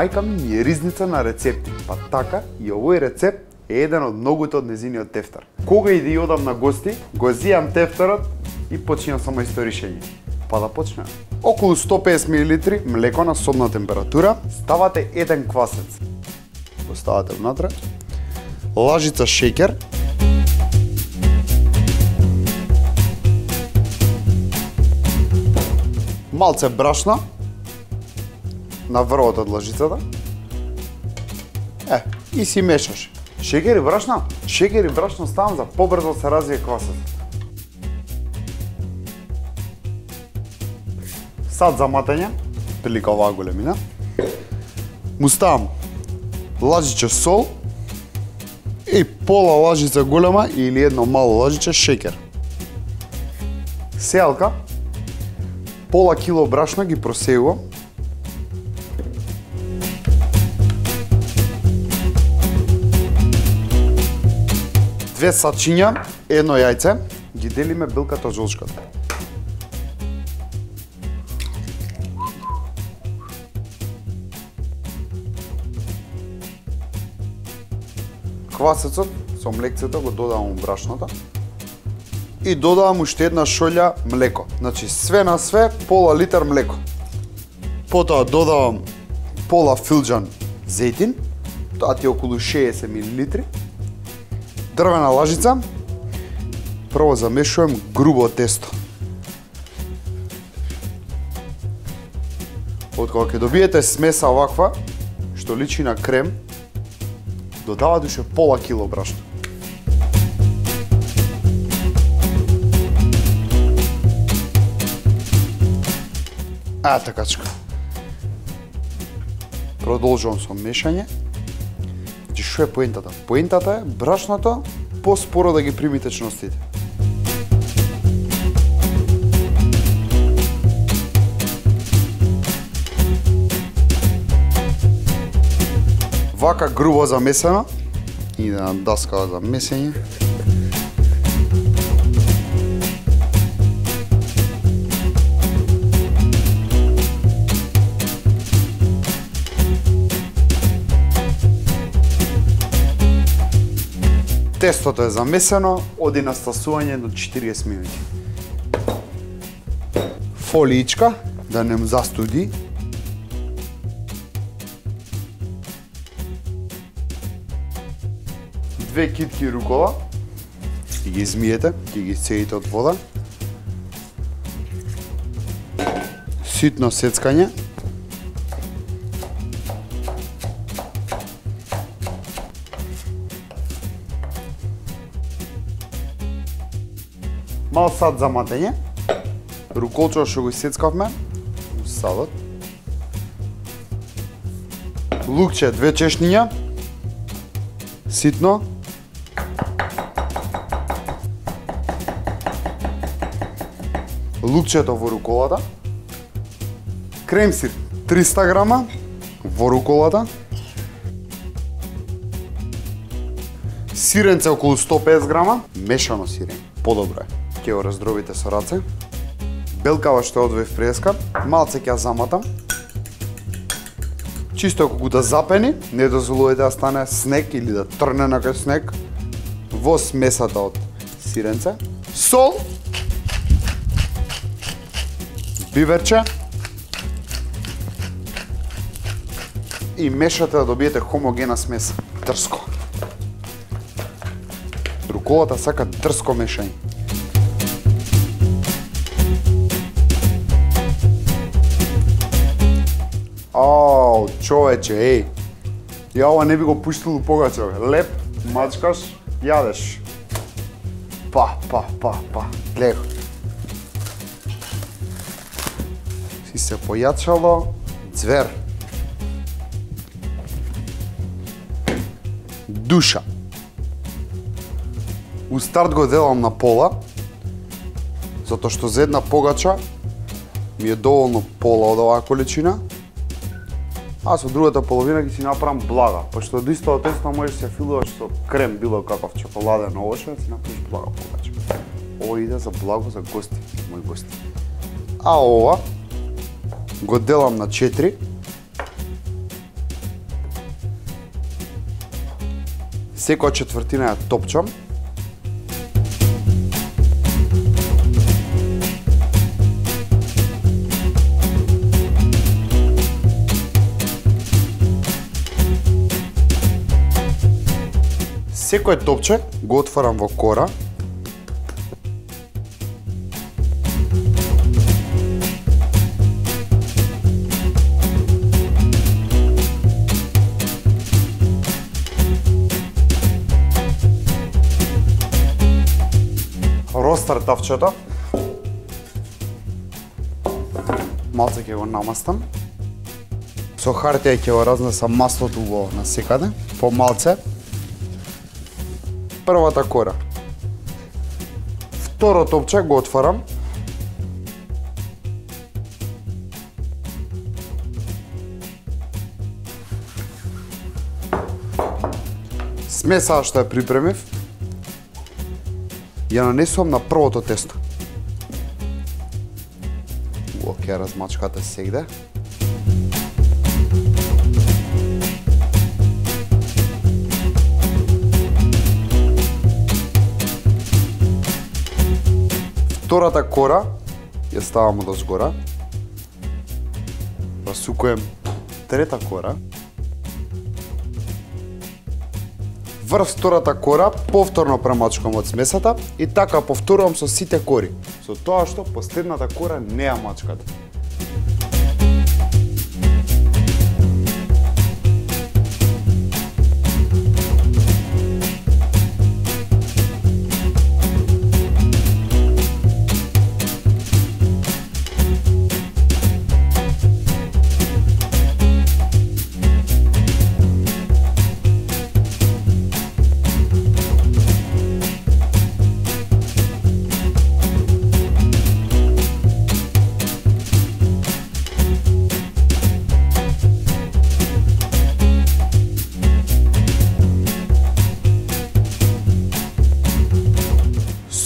Мајка ми ми е ризница на рецепти, па така и овој рецепт е еден од многуто од незиниот тефтар. Кога и да ја одам на гости, го зијам тефтарот и почнувам само историшење. Па да почнеме. Околу 150 мл млеко на собна температура, ставате еден квасец. Го ставате внатре. Лажица шеќер, малце брашно на врвот од лажицата. Е, и си мешаш. Шеќер и брашно? Шеќер и брашно ставам за побрзо се развие квасот. Сад за матење, прилика оваа големина. Му ставам лажиче сол и пола лажица голема или едно мало лажиче шеќер. Сеалка, пола кило брашно ги просеувам. Две сачиња, едно јајце, ги делиме билката жолчката. Квасецот со млекцето го додавам у брашното и додавам уште една шолја млеко. Значи све на све пола литар млеко. Потоа додавам пола филџан зејтин, тоа ти е околу 60 мл. Дрвена лажица. Прво замешувам грубо тесто. Откога ќе добиете смеса оваква, што личи на крем, додавате уште пола кило брашно. А, такачка. Продолжувам со мешање. Што е поентата? Поентата е брашното поспоро да ги прими течностите. Вака грубо замесено, и да, на даска за месење. Тестото е замесено, оди на стасување до 40 минути. Фолиичка, да не му застуди. Две китки рукола, ќе ги измиете, ќе ги сеите од вода. Ситно сецкање. Мал сад за матење. Руколчо што го сецкавме. Садот. Лукче две чешниња. Ситно. Лукчето во руколата. Кремсир 300 грама во руколата. Сиренце околу 150 грама, мешано сирење, подобро е. Ќе го раздробите со раце. Белкава што одвоив преска, малце ќе ја заматам. Чисто ако го да запени, не дозволувате да стане снег или да трне на кај снег во смесата од сиренце. Сол, биверче и мешате да добиете хомогена смеса. Дрско. Руколата сака дрско мешање. Човече, еј. Ја ова не би го пуштил у погача. Леп, мачкаш, јадеш. Па, па, па, па. Гледа. Си се појачало звер. Душа. У старт го делам на пола, затоа што за една погача ми е доволно пола од оваа количина, а со другата половина ги си направам блага, пошто од истото тесто можеш да се филуваш со крем, било каков чоколаден овошен, да си направиш блага повече. Ова иде за благо за гости, мој мои гости. А ова го делам на 4. Секоја четвртина ја топчам, Секој топче го отварам во кора ростартавчето. Малце ќе го намастам. Со хартија ќе го разнесам маслото во насекаде, по малце. Првата кора. Второ топче го отварам. Смесаа да што ја припремив, ја нанесувам на првото тесто. Уо, ќе размачкате сегде. Втората кора ја ставам од озгора. Расукуjem да трета кора. врв втората кора, повторно премачкам од смесата и така повторувам со сите кори, со тоа што последната кора не ја мачкат.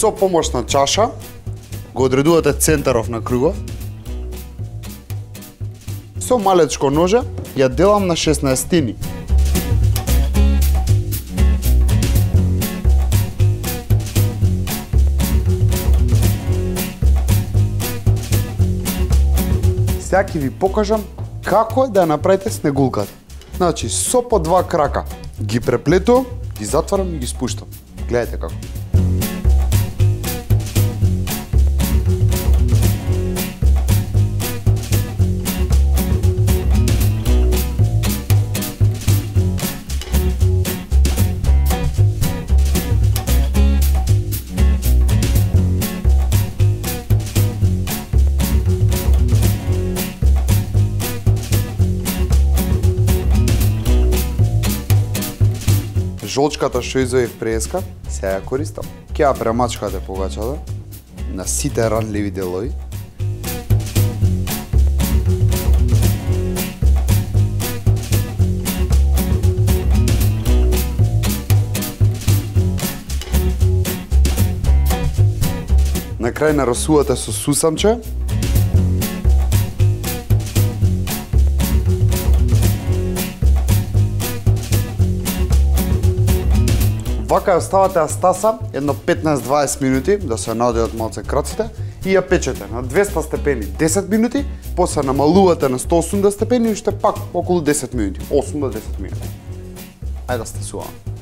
Со помош на чаша го одредувате центаров на кругов. Со малечко ноже ја делам на 16-тини. Сега ќе ви покажам како да ја направите снегулката. Значи, со по два крака ги преплетувам, ги затварам и ги спуштам. Гледате како. Жолчката што изоев преска, се ја користам. Ке ја премачкате погачата на сите ранливи делови. На крај нарасувате со сусамче, Вака ја оставате ја стаса едно 15-20 минути да се наодеат малце краците и ја печете на 200 степени 10 минути, после намалувате на 180 степени и уште пак околу 10 минути, 8 до 10 минути. Ајде да стасуваме.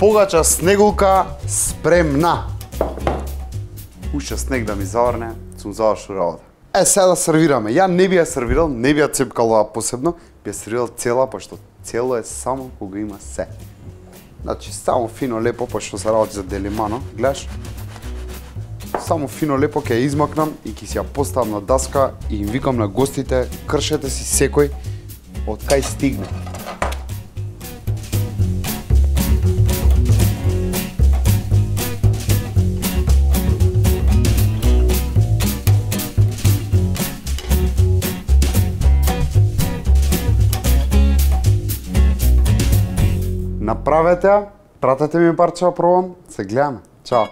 Погача снегулка спремна. Уште снег да ми заврне, сум завршил работа. Е, сега да сервираме. Ја не би ја сервирал, не би ја цепкала посебно, би ја сервирал цела, пошто цело е само кога има се. Значи, само фино лепо, пошто се работи за делимано, гледаш? Само фино лепо ќе ја измакнам и ќе си ја поставам на даска и им викам на гостите, кршете си секој од кај стигне. Направете пратете ми парче да пробам, се гледаме. Чао.